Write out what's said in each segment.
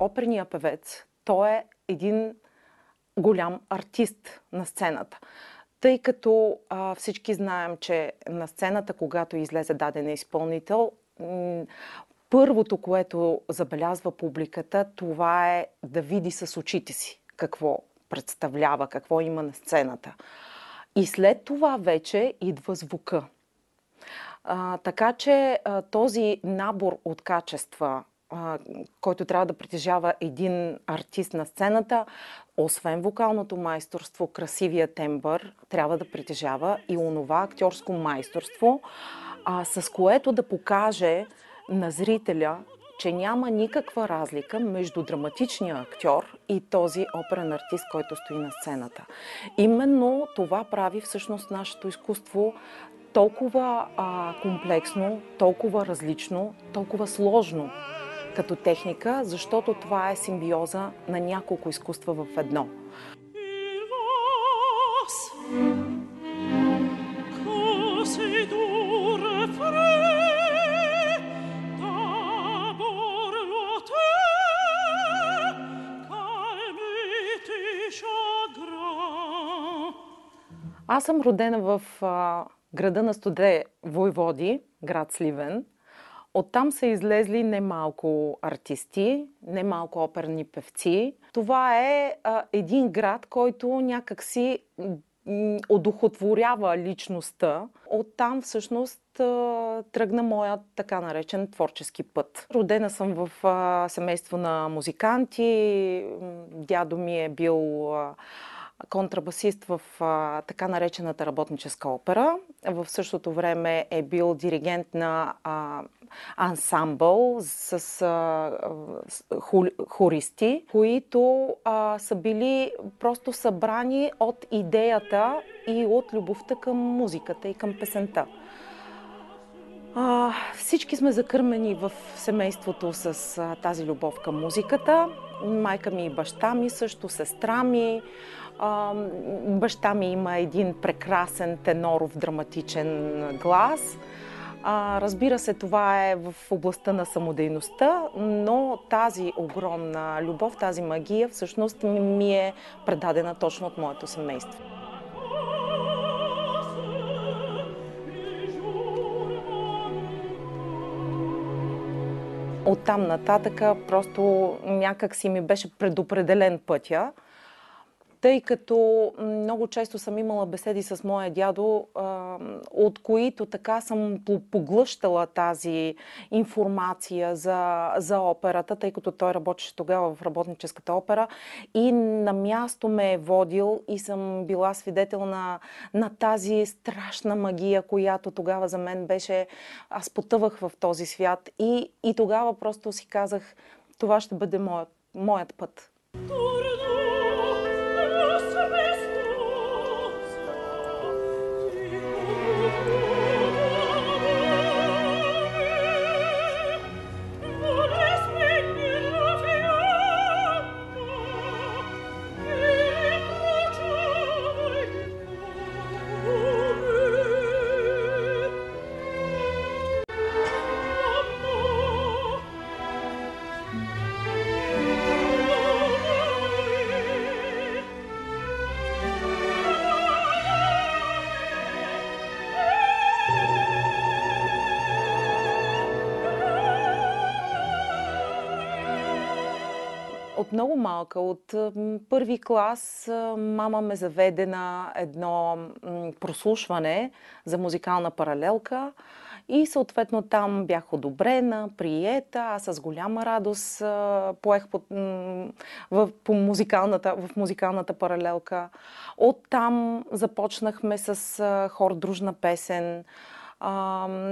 оперния певец, той е един голям артист на сцената. Тъй като а, всички знаем, че на сцената, когато излезе даден изпълнител, първото, което забелязва публиката, това е да види с очите си какво представлява, какво има на сцената. И след това вече идва звука. А, така че а, този набор от качества, който трябва да притежава един артист на сцената, освен вокалното майсторство, красивия тембър, трябва да притежава и онова актьорско майсторство, а, с което да покаже на зрителя, че няма никаква разлика между драматичния актьор и този оперен артист, който стои на сцената. Именно това прави всъщност нашето изкуство толкова а, комплексно, толкова различно, толкова сложно като техника, защото това е симбиоза на няколко изкуства в едно. Аз съм родена в а, града на Студе Войводи, град Сливен. Оттам са излезли немалко артисти, немалко оперни певци. Това е а, един град, който някакси одухотворява личността. Оттам всъщност тръгна моят така наречен творчески път. Родена съм в семейство на музиканти. Дядо ми е бил контрабасист в а, така наречената работническа опера. В същото време е бил диригент на а, ансамбъл с а, ху, хористи, които а, са били просто събрани от идеята и от любовта към музиката и към песента. А, всички сме закърмени в семейството с а, тази любов към музиката. Майка ми и баща ми, също сестра ми. Баща ми има един прекрасен теноров драматичен глас. Разбира се, това е в областта на самодейността, но тази огромна любов, тази магия всъщност ми е предадена точно от моето семейство. Оттам нататъка просто някак си ми беше предопределен пътя тъй като много често съм имала беседи с моя дядо, от които така съм поглъщала тази информация за, за операта, тъй като той работеше тогава в работническата опера и на място ме е водил и съм била свидетел на, на тази страшна магия, която тогава за мен беше... Аз потъвах в този свят и, и тогава просто си казах, това ще бъде моят, моят път. От много малка, от първи клас, мама ме заведе на едно прослушване за музикална паралелка и съответно там бях одобрена, приета. Аз с голяма радост поех по, в, по музикалната, в музикалната паралелка. Оттам започнахме с хор Дружна песен,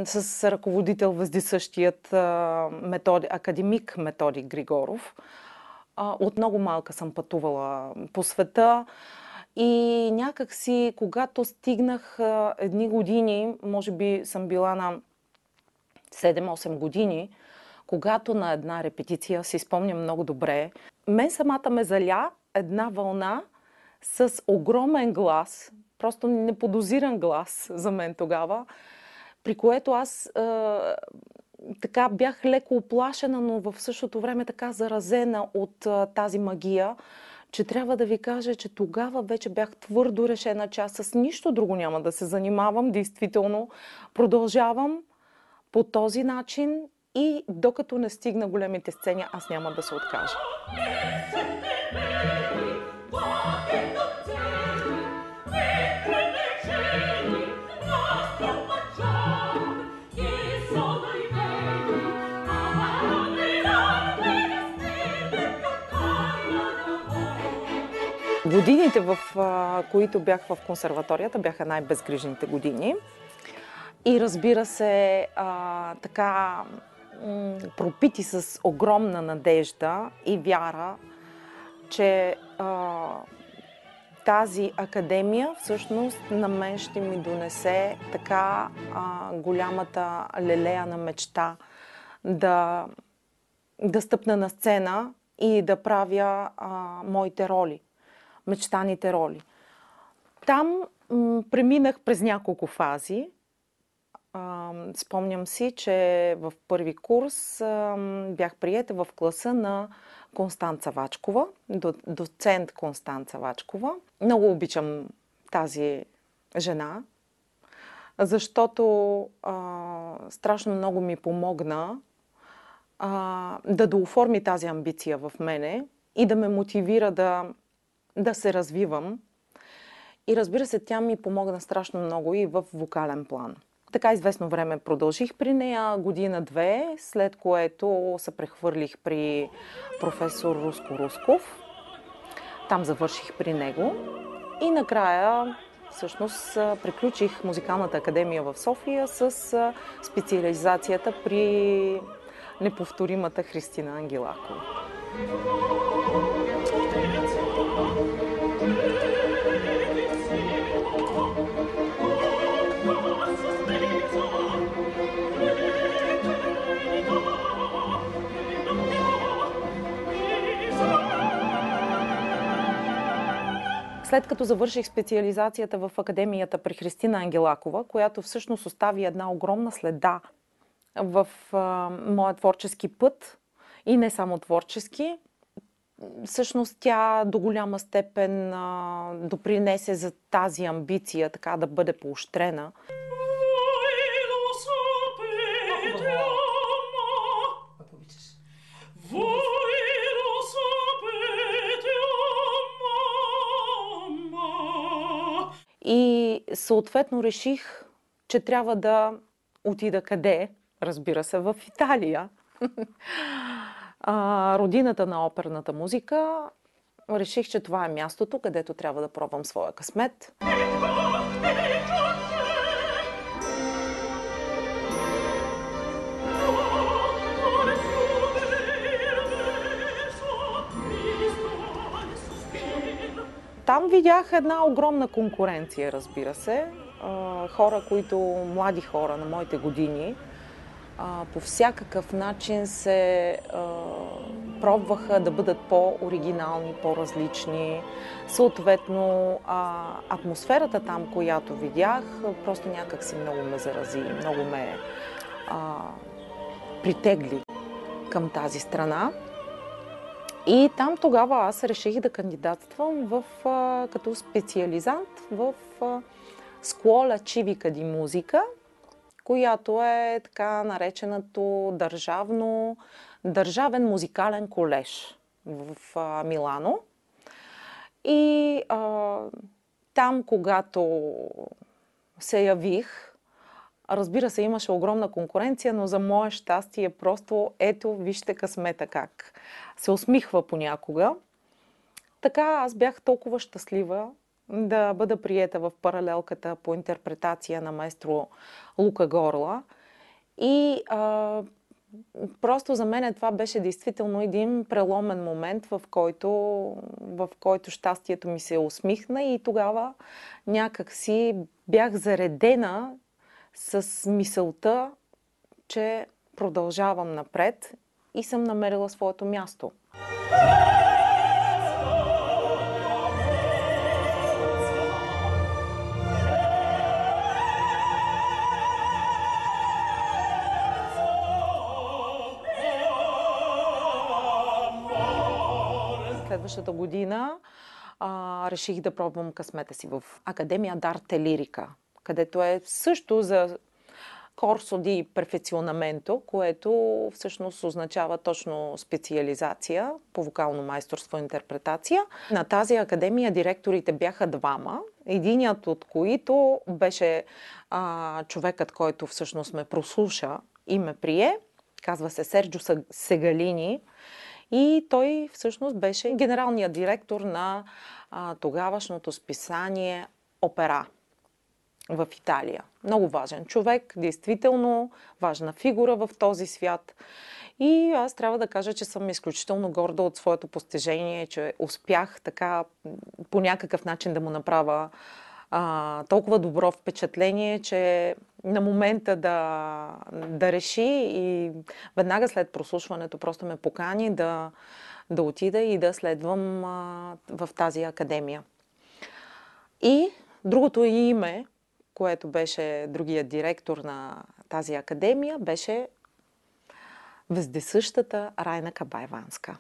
с ръководител въздисъщият методи, академик Методи Григоров. От много малка съм пътувала по света. И някак си, когато стигнах едни години, може би съм била на 7-8 години, когато на една репетиция, си спомням много добре, мен самата ме заля една вълна с огромен глас, просто неподозиран глас за мен тогава, при което аз така бях леко оплашена, но в същото време така заразена от а, тази магия, че трябва да ви кажа, че тогава вече бях твърдо решена, че аз с нищо друго няма да се занимавам. Действително продължавам по този начин и докато не стигна големите сцени, аз няма да се откажа. Годините, в които бях в консерваторията, бяха най-безгрижните години. И разбира се, а, така пропити с огромна надежда и вяра, че а, тази академия всъщност на мен ще ми донесе така а, голямата лелея на мечта да, да стъпна на сцена и да правя а, моите роли, мечтаните роли. Там м- преминах през няколко фази. А, спомням си, че в първи курс а, бях приета в класа на Констанца Вачкова, доцент Констанца Вачкова. Много обичам тази жена, защото а, страшно много ми помогна а, да дооформи тази амбиция в мене и да ме мотивира да, да се развивам. И разбира се, тя ми помогна страшно много и в вокален план. Така известно време продължих при нея, година-две, след което се прехвърлих при професор Руско Русков. Там завърших при него и накрая всъщност приключих Музикалната академия в София с специализацията при неповторимата Христина Ангелакова. След като завърших специализацията в Академията при Христина Ангелакова, която всъщност остави една огромна следа в а, моя творчески път и не само творчески, всъщност тя до голяма степен а, допринесе за тази амбиция, така да бъде поощрена. Съответно реших, че трябва да отида къде? Разбира се, в Италия. родината на оперната музика. Реших, че това е мястото, където трябва да пробвам своя късмет. Там видях една огромна конкуренция, разбира се. Хора, които, млади хора на моите години, по всякакъв начин се пробваха да бъдат по-оригинални, по-различни. Съответно, атмосферата там, която видях, просто някак си много ме зарази, много ме притегли към тази страна. И там тогава аз реших да кандидатствам в, а, като специализант в а, Скуола Чивика ди музика, която е така нареченото държавно, държавен музикален колеж в а, Милано. И а, там, когато се явих, Разбира се, имаше огромна конкуренция, но за мое щастие просто ето, вижте късмета как се усмихва понякога. Така аз бях толкова щастлива да бъда приета в паралелката по интерпретация на майстро Лука Горла. И а, просто за мен това беше действително един преломен момент, в който, в който щастието ми се усмихна и тогава някак си бях заредена с мисълта, че продължавам напред и съм намерила своето място. следващата година а, реших да пробвам късмета си в Академия Дарте Лирика където е също за корсо ди перфекционаменто, което всъщност означава точно специализация по вокално майсторство и интерпретация. На тази академия директорите бяха двама, единият от които беше а, човекът, който всъщност ме прослуша и ме прие. Казва се Серджо Сегалини. И той всъщност беше генералният директор на а, тогавашното списание Опера в Италия. Много важен човек, действително важна фигура в този свят. И аз трябва да кажа, че съм изключително горда от своето постижение, че успях така по някакъв начин да му направя а, толкова добро впечатление, че на момента да, да реши и веднага след прослушването просто ме покани да, да отида и да следвам а, в тази академия. И другото име, което беше другия директор на тази академия, беше вездесъщата Райна Кабайванска.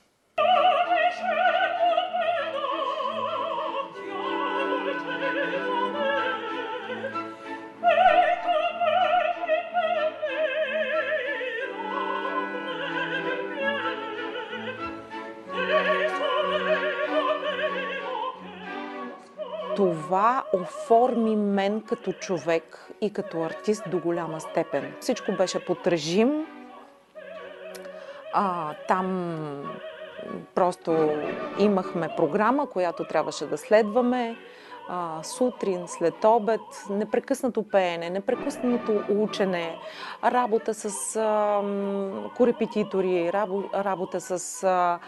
Това оформи мен като човек и като артист до голяма степен. Всичко беше под режим. А, там просто имахме програма, която трябваше да следваме. А, сутрин, след обед, непрекъснато пеене, непрекъснато учене, работа с а, корепетитори, работа с а,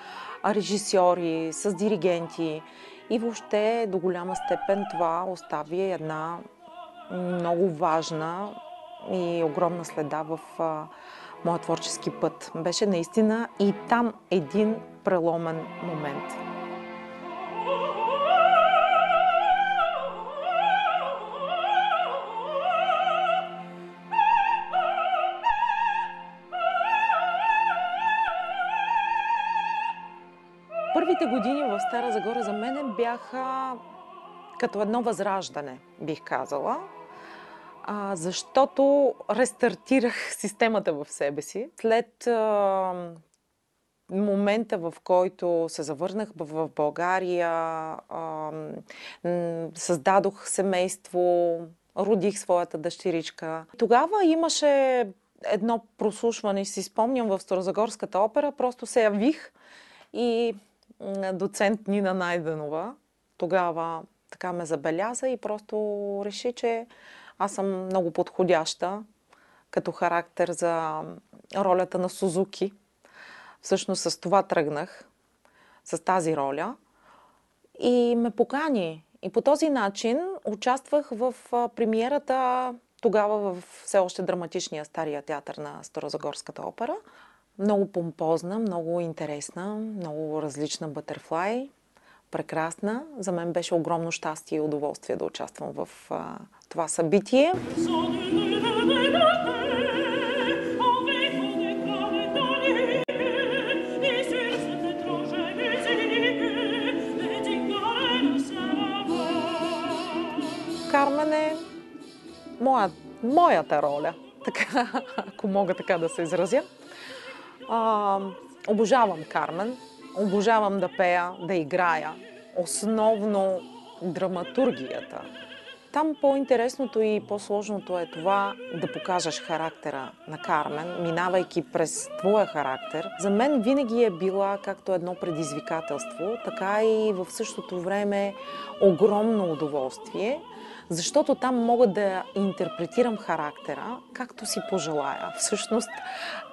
режисьори, с диригенти. И въобще до голяма степен това остави една много важна и огромна следа в моя творчески път. Беше наистина и там един преломен момент. Първите години Стара Загора за мен бяха като едно възраждане, бих казала, а, защото рестартирах системата в себе си. След а, момента, в който се завърнах в България, а, създадох семейство, родих своята дъщеричка. Тогава имаше едно прослушване, си спомням в Старозагорската опера, просто се явих и доцент Нина Найденова тогава така ме забеляза и просто реши, че аз съм много подходяща като характер за ролята на Сузуки. Всъщност с това тръгнах, с тази роля. И ме покани. И по този начин участвах в премиерата тогава в все още драматичния Стария театър на Старозагорската опера. Много помпозна, много интересна, много различна бътерфлай. Прекрасна. За мен беше огромно щастие и удоволствие да участвам в а, това събитие. Кармен е моя, моята роля, така, ако мога така да се изразя. А, обожавам Кармен, обожавам да пея, да играя. Основно драматургията. Там по-интересното и по-сложното е това да покажеш характера на Кармен, минавайки през твоя характер. За мен винаги е била както едно предизвикателство, така и в същото време огромно удоволствие – защото там мога да интерпретирам характера както си пожелая. Всъщност,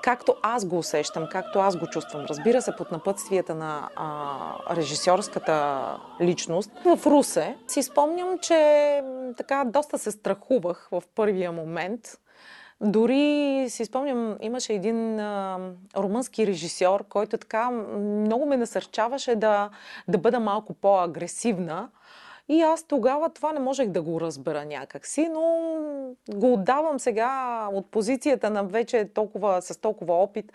както аз го усещам, както аз го чувствам. Разбира се, под напътствията на а, режисьорската личност. В Русе си спомням, че така доста се страхувах в първия момент. Дори си спомням, имаше един а, румънски режисьор, който така много ме насърчаваше да, да бъда малко по-агресивна. И аз тогава това не можех да го разбера някакси, но го отдавам сега от позицията на вече толкова, с толкова опит.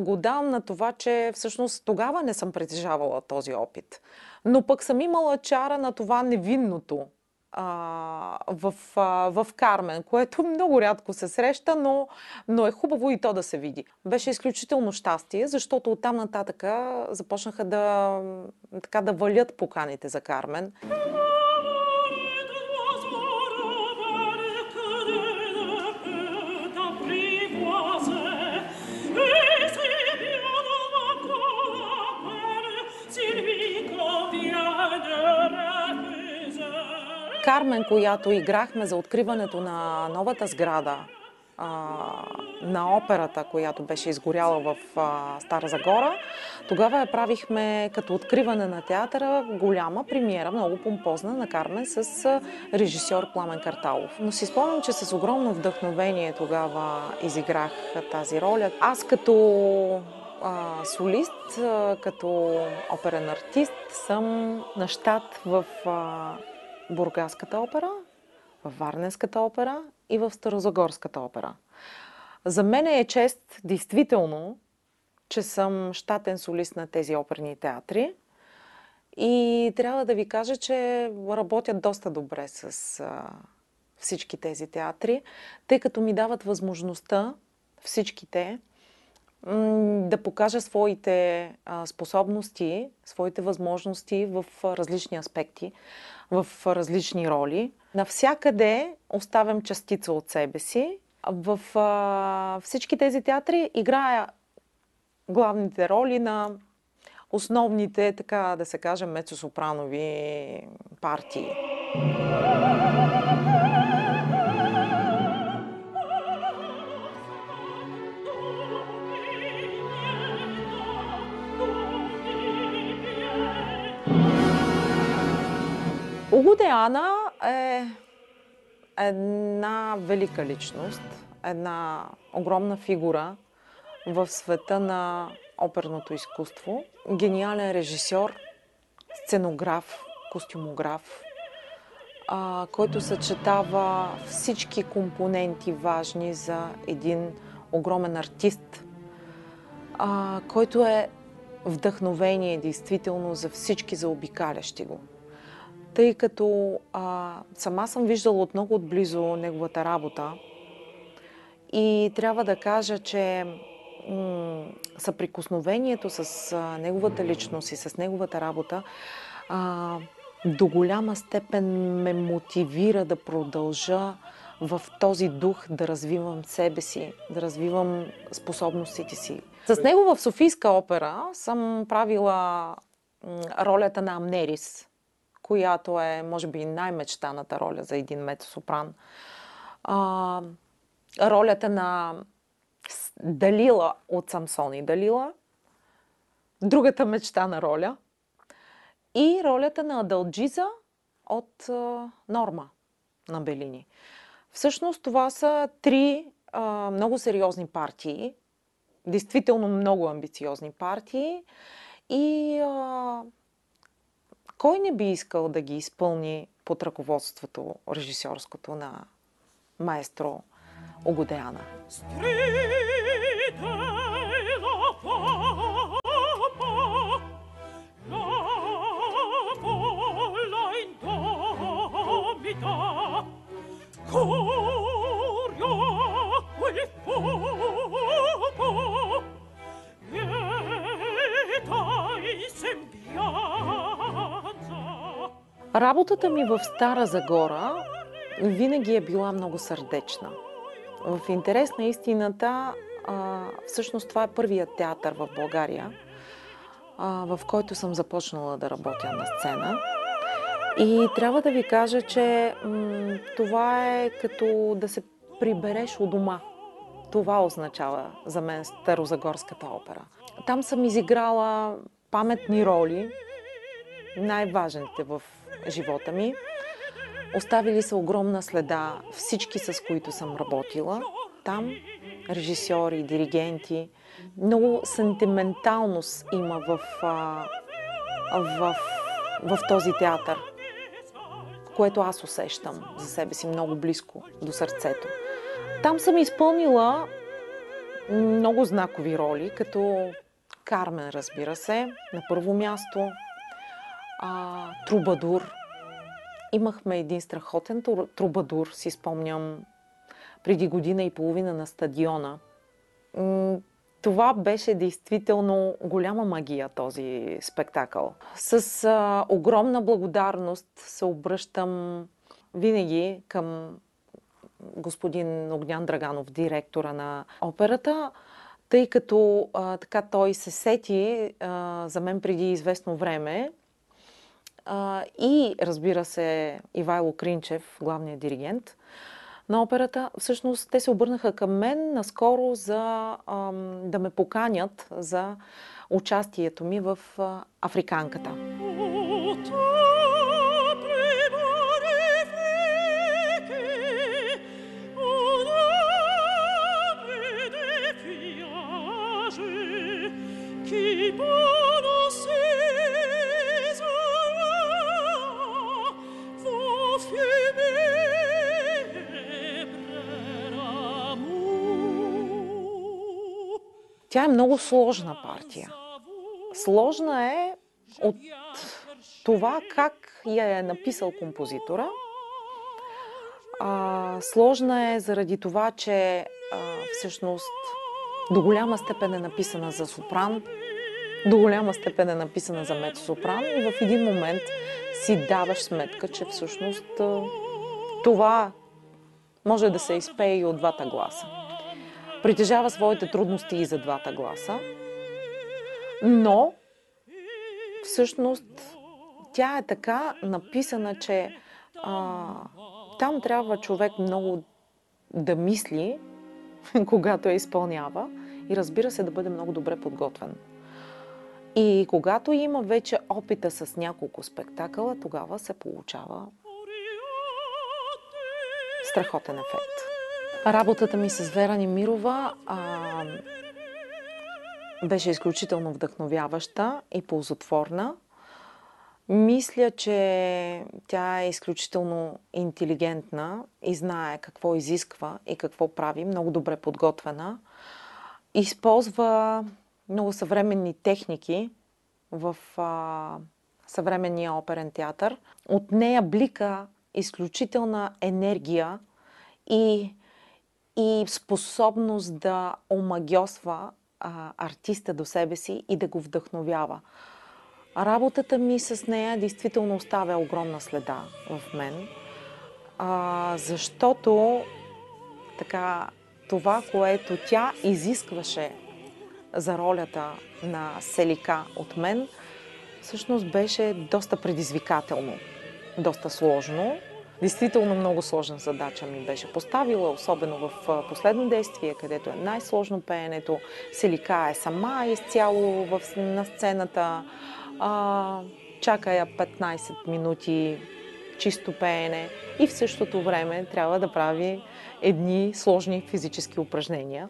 го давам на това, че всъщност тогава не съм притежавала този опит. Но пък съм имала чара на това невинното а, в, а, в Кармен, което много рядко се среща, но, но е хубаво и то да се види. Беше изключително щастие, защото оттам нататък започнаха да, така, да валят поканите за Кармен. Кармен, която играхме за откриването на новата сграда а, на операта, която беше изгоряла в а, Стара Загора, тогава я правихме като откриване на театъра, голяма премиера, много помпозна на Кармен с а, режисьор Пламен Карталов. Но си спомням, че с огромно вдъхновение тогава изиграх тази роля. Аз като а, солист, а, като оперен артист съм на щат в а, Бургаската опера, в Варненската опера и в Старозагорската опера. За мен е чест, действително, че съм щатен солист на тези оперни театри. И трябва да ви кажа, че работят доста добре с а, всички тези театри, тъй като ми дават възможността всичките да покажа своите способности, своите възможности в различни аспекти в различни роли. Навсякъде оставям частица от себе си. В всички тези театри играя главните роли на основните, така да се каже, мецосопранови партии. Уго Деана е една велика личност, една огромна фигура в света на оперното изкуство. Гениален режисьор, сценограф, костюмограф, а, който съчетава всички компоненти важни за един огромен артист, а, който е вдъхновение действително за всички заобикалящи го тъй като а, сама съм виждала от много отблизо неговата работа и трябва да кажа, че м- съприкосновението с а, неговата личност и с неговата работа а, до голяма степен ме мотивира да продължа в този дух да развивам себе си, да развивам способностите си. С него в Софийска опера съм правила ролята на Амнерис която е, може би, най-мечтаната роля за един мецосопран. А, ролята на Далила от Самсон и Далила, другата мечтана роля и ролята на Адалджиза от а, Норма на Белини. Всъщност това са три а, много сериозни партии, действително много амбициозни партии и а, кой не би искал да ги изпълни под ръководството режисьорското на маестро Огодеана? Corio Работата ми в Стара Загора винаги е била много сърдечна. В интерес на истината, всъщност това е първият театър в България, в който съм започнала да работя на сцена. И трябва да ви кажа, че това е като да се прибереш у дома. Това означава за мен Старозагорската опера. Там съм изиграла паметни роли, най-важните в живота ми. Оставили са огромна следа всички, с които съм работила. Там режисьори, диригенти. Много сентименталност има в, в, в този театър, което аз усещам за себе си много близко до сърцето. Там съм изпълнила много знакови роли, като Кармен, разбира се, на първо място, а, Трубадур. Имахме един страхотен трубадур, си спомням, преди година и половина на стадиона. Това беше действително голяма магия, този спектакъл. С а, огромна благодарност се обръщам винаги към господин Огнян Драганов, директора на операта, тъй като а, така той се сети а, за мен преди известно време и разбира се Ивайло Кринчев, главният диригент на операта. Всъщност те се обърнаха към мен наскоро за да ме поканят за участието ми в а, Африканката. Тя е много сложна партия. Сложна е от това как я е написал композитора. А, сложна е заради това, че а, всъщност до голяма степен е написана за сопран, до голяма степен е написана за мецо-сопран и в един момент си даваш сметка, че всъщност това може да се изпее и от двата гласа притежава своите трудности и за двата гласа, но всъщност тя е така написана, че а, там трябва човек много да мисли, когато я изпълнява и разбира се да бъде много добре подготвен. И когато има вече опита с няколко спектакъла, тогава се получава страхотен ефект. Работата ми с Вера Немирова а, беше изключително вдъхновяваща и ползотворна. Мисля, че тя е изключително интелигентна и знае какво изисква и какво прави, много добре подготвена. Използва много съвременни техники в а, съвременния оперен театър. От нея блика изключителна енергия и и способност да омагьосва а, артиста до себе си и да го вдъхновява. Работата ми с нея действително оставя огромна следа в мен, а, защото така, това, което тя изискваше за ролята на Селика от мен, всъщност беше доста предизвикателно, доста сложно Действително много сложна задача ми беше поставила, особено в последно действие, където е най-сложно пеенето. Селика е сама изцяло в, на сцената. А, чака я 15 минути чисто пеене и в същото време трябва да прави едни сложни физически упражнения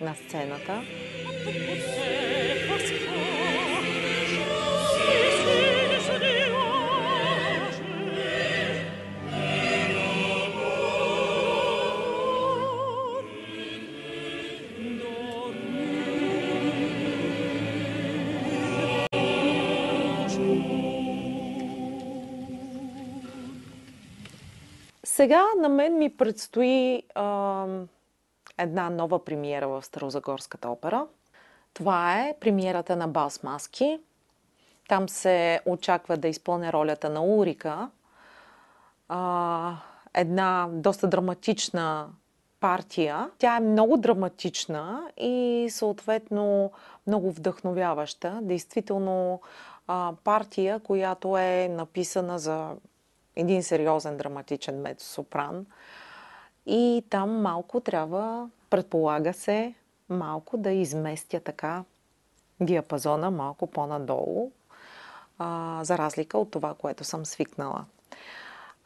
на сцената. Сега на мен ми предстои а, една нова премиера в Старозагорската опера. Това е премиерата на Бас Маски. Там се очаква да изпълня ролята на Урика. А, една доста драматична партия. Тя е много драматична и съответно много вдъхновяваща. Действително партия, която е написана за един сериозен драматичен мецо-сопран. И там малко трябва, предполага се, малко да изместя така диапазона малко по-надолу, а, за разлика от това, което съм свикнала.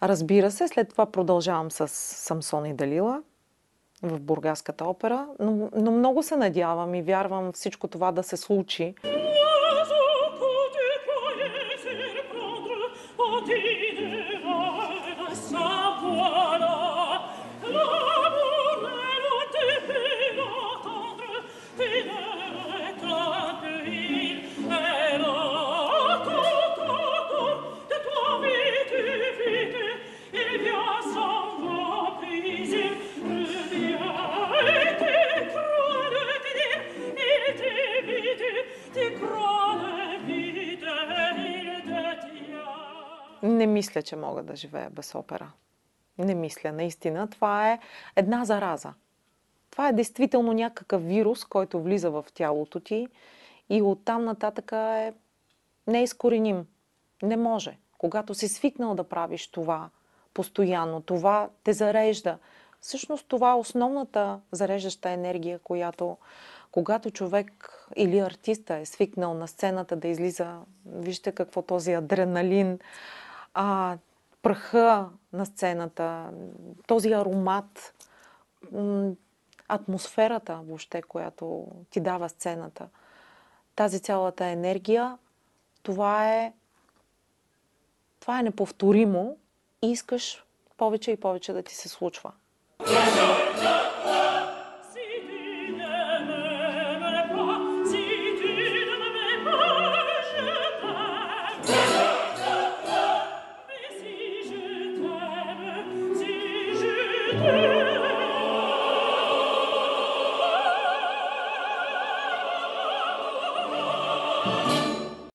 Разбира се, след това продължавам с Самсон и Далила в Бургаската опера, но, но много се надявам и вярвам всичко това да се случи. Мисля, че мога да живея без опера. Не мисля, наистина. Това е една зараза. Това е действително някакъв вирус, който влиза в тялото ти и оттам нататък е неизкореним. Не може. Когато си свикнал да правиш това постоянно, това те зарежда. Всъщност това е основната зареждаща енергия, която когато човек или артиста е свикнал на сцената да излиза, вижте какво този адреналин, а, пръха на сцената, този аромат, атмосферата въобще, която ти дава сцената, тази цялата енергия, това е, това е неповторимо и искаш повече и повече да ти се случва.